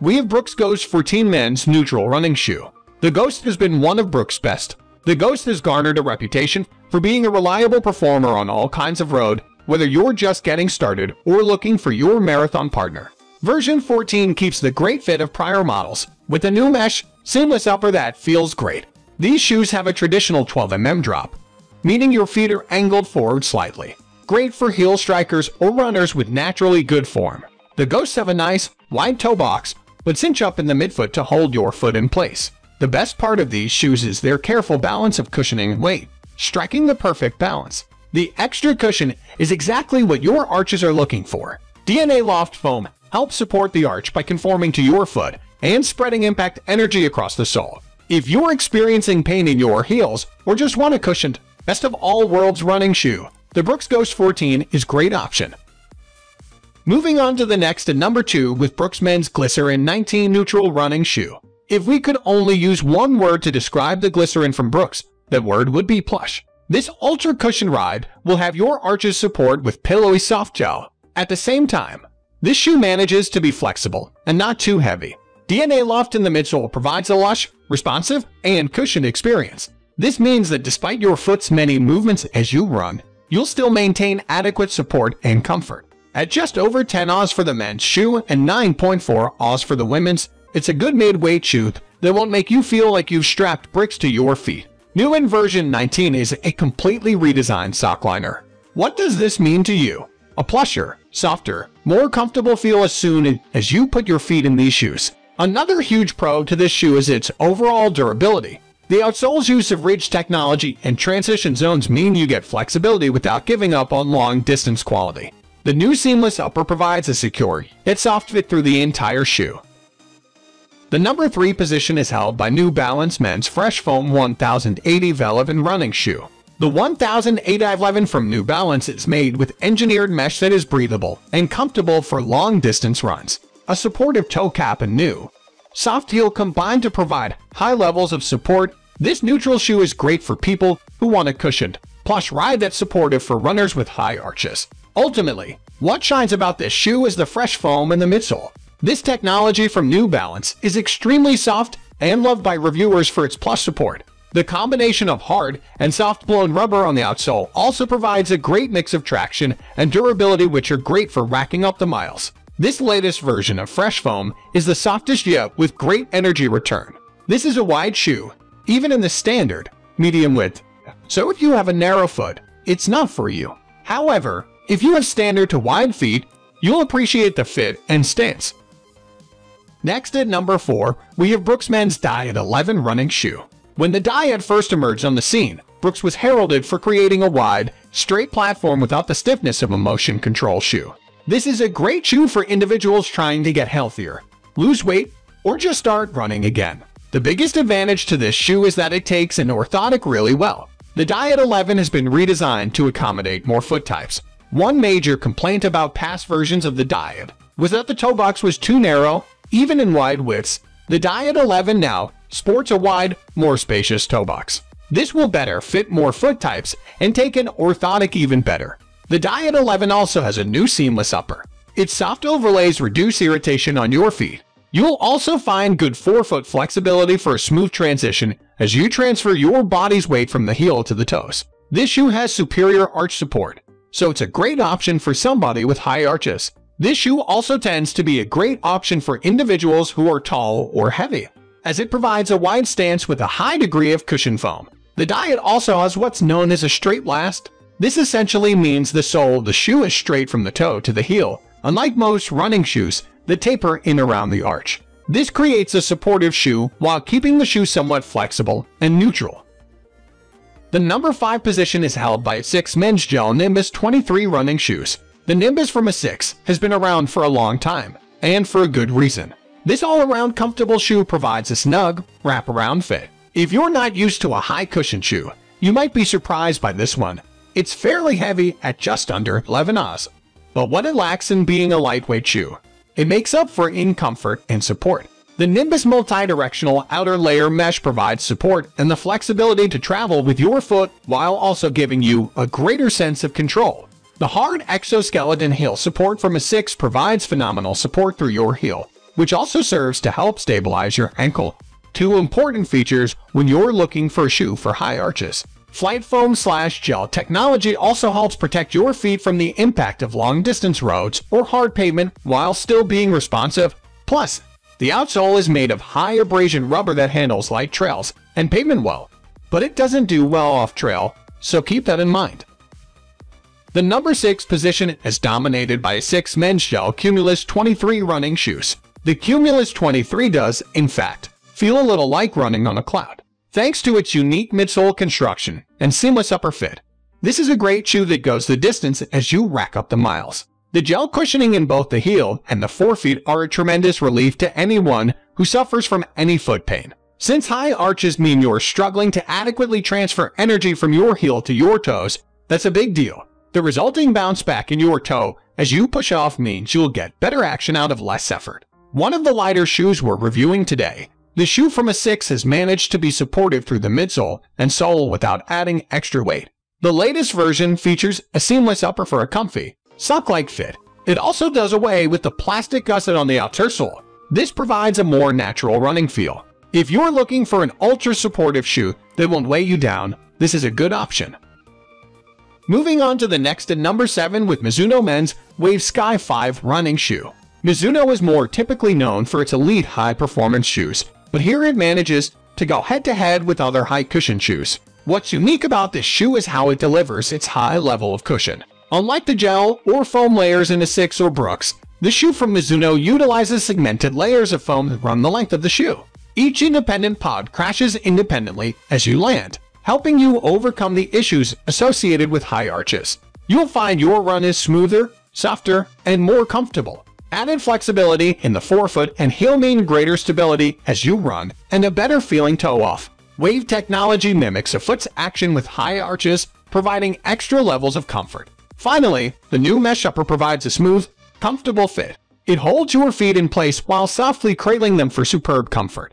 we have Brooks Ghost 14 Men's Neutral Running Shoe. The Ghost has been one of Brooks' best. The Ghost has garnered a reputation for being a reliable performer on all kinds of road, whether you're just getting started or looking for your marathon partner. Version 14 keeps the great fit of prior models, with a new mesh, seamless upper that feels great. These shoes have a traditional 12mm drop, meaning your feet are angled forward slightly. Great for heel strikers or runners with naturally good form. The Ghosts have a nice, wide toe box, but cinch up in the midfoot to hold your foot in place. The best part of these shoes is their careful balance of cushioning and weight, striking the perfect balance. The extra cushion is exactly what your arches are looking for. DNA Loft Foam helps support the arch by conforming to your foot and spreading impact energy across the sole. If you're experiencing pain in your heels or just want a cushioned, best of all worlds running shoe, the Brooks Ghost 14 is great option. Moving on to the next at number 2 with Brooks Men's Glycerin 19 Neutral Running Shoe. If we could only use one word to describe the glycerin from Brooks, that word would be plush. This ultra cushion ride will have your arches support with pillowy soft gel. At the same time, this shoe manages to be flexible and not too heavy. DNA Loft in the midsole provides a lush, responsive, and cushioned experience. This means that despite your foot's many movements as you run, you'll still maintain adequate support and comfort. At just over 10 Oz for the men's shoe and 9.4 Oz for the women's, it's a good mid-weight shoe that won't make you feel like you've strapped bricks to your feet. New in version 19 is a completely redesigned sock liner. What does this mean to you? A plusher, softer, more comfortable feel as soon as you put your feet in these shoes. Another huge pro to this shoe is its overall durability. The outsole's use of ridge technology and transition zones mean you get flexibility without giving up on long-distance quality. The new seamless upper provides a secure, yet soft fit through the entire shoe. The number 3 position is held by New Balance Men's Fresh Foam 1080 Velvet Running Shoe. The 1080 from New Balance is made with engineered mesh that is breathable and comfortable for long-distance runs. A supportive toe cap and new soft heel combined to provide high levels of support. This neutral shoe is great for people who want a cushioned, plush ride that's supportive for runners with high arches. Ultimately, what shines about this shoe is the fresh foam in the midsole. This technology from New Balance is extremely soft and loved by reviewers for its plush support. The combination of hard and soft blown rubber on the outsole also provides a great mix of traction and durability which are great for racking up the miles. This latest version of Fresh Foam is the softest yet with great energy return. This is a wide shoe, even in the standard, medium width. So if you have a narrow foot, it's not for you. However, if you have standard to wide feet, you'll appreciate the fit and stance. Next at number 4, we have Brooks Men's Dyad 11 running shoe. When the Dyad first emerged on the scene, Brooks was heralded for creating a wide, straight platform without the stiffness of a motion control shoe. This is a great shoe for individuals trying to get healthier, lose weight, or just start running again. The biggest advantage to this shoe is that it takes an orthotic really well. The Dyad 11 has been redesigned to accommodate more foot types, one major complaint about past versions of the Dyad was that the toe box was too narrow, even in wide widths. The Dyad 11 now sports a wide, more spacious toe box. This will better fit more foot types and take an orthotic even better. The Dyad 11 also has a new seamless upper. Its soft overlays reduce irritation on your feet. You'll also find good forefoot flexibility for a smooth transition as you transfer your body's weight from the heel to the toes. This shoe has superior arch support, so it's a great option for somebody with high arches. This shoe also tends to be a great option for individuals who are tall or heavy, as it provides a wide stance with a high degree of cushion foam. The Dyad also has what's known as a straight last. This essentially means the sole of the shoe is straight from the toe to the heel, unlike most running shoes that taper in around the arch. This creates a supportive shoe while keeping the shoe somewhat flexible and neutral. The number 5 position is held by ASICS Men's Gel Nimbus 23 running shoes. The Nimbus from ASICS has been around for a long time, and for a good reason. This all-around comfortable shoe provides a snug, wrap-around fit. If you're not used to a high cushion shoe, you might be surprised by this one. It's fairly heavy at just under 11 Oz, but what it lacks in being a lightweight shoe, it makes up for in comfort and support. The Nimbus multi-directional outer layer mesh provides support and the flexibility to travel with your foot while also giving you a greater sense of control. The hard exoskeleton heel support from ASICS provides phenomenal support through your heel, which also serves to help stabilize your ankle. Two important features when you're looking for a shoe for high arches. FlyteFoam slash gel technology also helps protect your feet from the impact of long-distance roads or hard pavement while still being responsive. Plus, the outsole is made of high abrasion rubber that handles light trails and pavement well, but it doesn't do well off trail, so keep that in mind. The number 6 position is dominated by ASICS men's Gel Cumulus 23 running shoes. The Cumulus 23 does, in fact, feel a little like running on a cloud, thanks to its unique midsole construction and seamless upper fit. This is a great shoe that goes the distance as you rack up the miles. The gel cushioning in both the heel and the forefeet are a tremendous relief to anyone who suffers from any foot pain. Since high arches mean you're struggling to adequately transfer energy from your heel to your toes, that's a big deal. The resulting bounce back in your toe as you push off means you'll get better action out of less effort. One of the lighter shoes we're reviewing today, the shoe from ASICS has managed to be supportive through the midsole and sole without adding extra weight. The latest version features a seamless upper for a comfy, sock-like fit. It also does away with the plastic gusset on the outer sole. This provides a more natural running feel. If you're looking for an ultra-supportive shoe that won't weigh you down, this is a good option. Moving on to the next at number 7 with Mizuno Men's Wave Sky 5 running shoe. Mizuno is more typically known for its elite high-performance shoes, but here it manages to go head-to-head -head with other high-cushion shoes. What's unique about this shoe is how it delivers its high level of cushion. Unlike the gel or foam layers in ASICS or Brooks, the shoe from Mizuno utilizes segmented layers of foam that run the length of the shoe. Each independent pod crashes independently as you land, helping you overcome the issues associated with high arches. You'll find your run is smoother, softer, and more comfortable. Added flexibility in the forefoot and heel mean greater stability as you run and a better feeling toe off. Wave technology mimics a foot's action with high arches, providing extra levels of comfort. Finally, the new mesh upper provides a smooth, comfortable fit. It holds your feet in place while softly cradling them for superb comfort.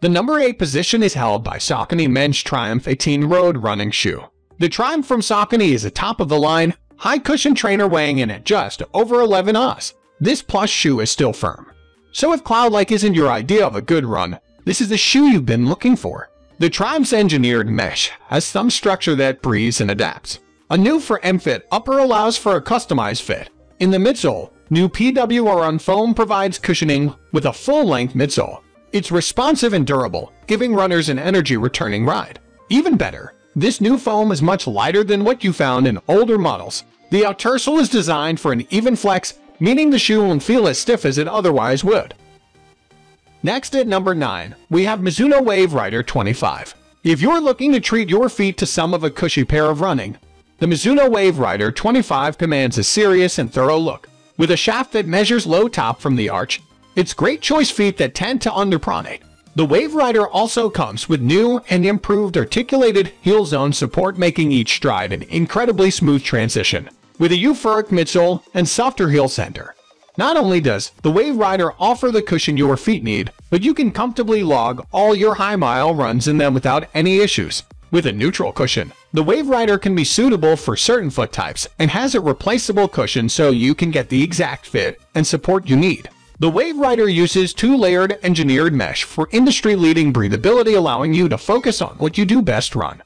The number 8 position is held by Saucony Men's Triumph 18 Road Running Shoe. The Triumph from Saucony is a top-of-the-line, high-cushion trainer weighing in at just over 11 Oz. This plush shoe is still firm. So if Cloud-like isn't your idea of a good run, this is the shoe you've been looking for. The Triumph's engineered mesh has some structure that breathes and adapts. A new FORMFIT upper allows for a customized fit. In the midsole, new PWR foam provides cushioning with a full-length midsole. It's responsive and durable, giving runners an energy-returning ride. Even better, this new foam is much lighter than what you found in older models. The outersole is designed for an even flex, meaning the shoe won't feel as stiff as it otherwise would. Next at number 9, we have Mizuno Wave Rider 25. If you're looking to treat your feet to some of a cushy pair of running, the Mizuno Wave Rider 25 commands a serious and thorough look. With a shaft that measures low top from the arch, it's great choice feet that tend to underpronate. The Wave Rider also comes with new and improved articulated heel zone support making each stride an incredibly smooth transition, with a euphoric midsole and softer heel center. Not only does the Wave Rider offer the cushion your feet need, but you can comfortably log all your high mile runs in them without any issues. With a neutral cushion, the Wave Rider can be suitable for certain foot types and has a replaceable cushion so you can get the exact fit and support you need. The Wave Rider uses two-layered engineered mesh for industry-leading breathability allowing you to focus on what you do best run.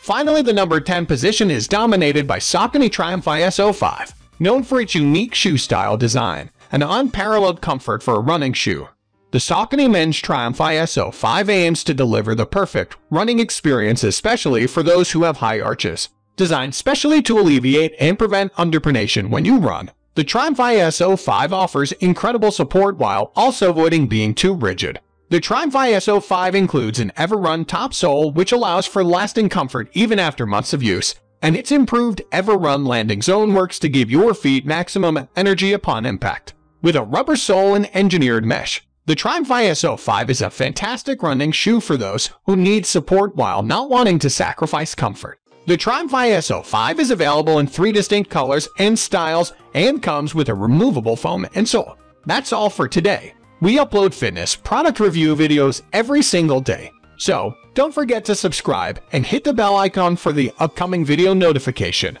Finally, the number 10 position is dominated by Saucony Triumph ISO5, known for its unique shoe style design and unparalleled comfort for a running shoe. The Saucony Men's Triumph ISO 5 aims to deliver the perfect running experience especially for those who have high arches. Designed specially to alleviate and prevent underpronation when you run, the Triumph ISO 5 offers incredible support while also avoiding being too rigid. The Triumph ISO 5 includes an Everrun top sole which allows for lasting comfort even after months of use, and its improved Everrun landing zone works to give your feet maximum energy upon impact. With a rubber sole and engineered mesh, the Triumph ISO5 is a fantastic running shoe for those who need support while not wanting to sacrifice comfort. The Triumph ISO5 is available in three distinct colors and styles and comes with a removable foam and sole. That's all for today. We upload fitness product review videos every single day, so don't forget to subscribe and hit the bell icon for the upcoming video notification.